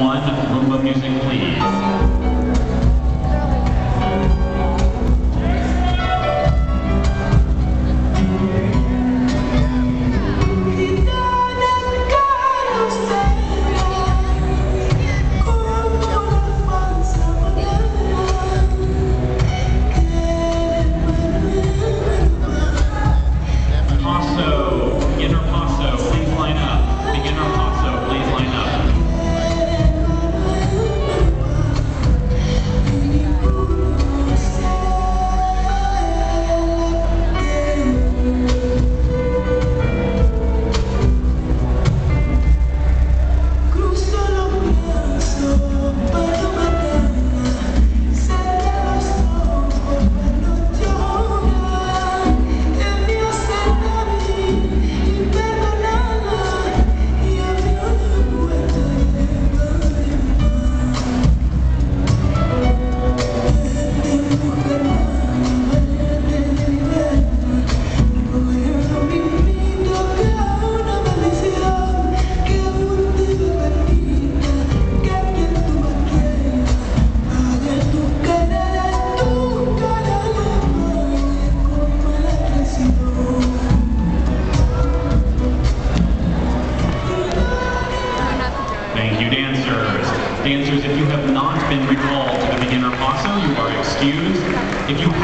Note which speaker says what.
Speaker 1: one, Rumba music, please. dancers, if you have not been recalled to the beginner paso, you are excused. If you have